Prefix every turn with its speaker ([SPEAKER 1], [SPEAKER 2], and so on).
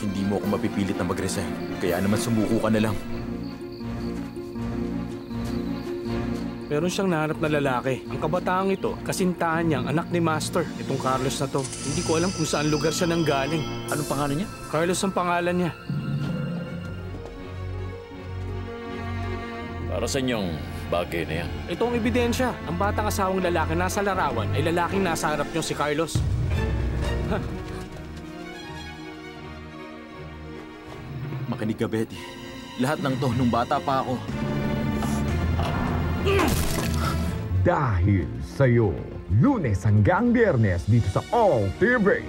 [SPEAKER 1] Hindi mo ako mapipilit na mag-resign. Kaya naman sumuko ka na lang.
[SPEAKER 2] Meron siyang nahanap na lalaki. Ang kabataang ito, kasintahan niyang anak ni Master. Itong Carlos na to. Hindi ko alam kung saan lugar siya nang galing.
[SPEAKER 3] Anong pangalan niya?
[SPEAKER 2] Carlos ang pangalan niya.
[SPEAKER 3] Para sa inyong bagay na yan.
[SPEAKER 2] Ito ang ebidensya. Ang batang asawang lalaki nasa larawan ay lalaking nasa harap niyo si Carlos.
[SPEAKER 1] Makinig ka, Betty. Lahat ng to, nung bata pa ako.
[SPEAKER 4] Dahil sa'yo, lunes hanggang biyernes dito sa All TV.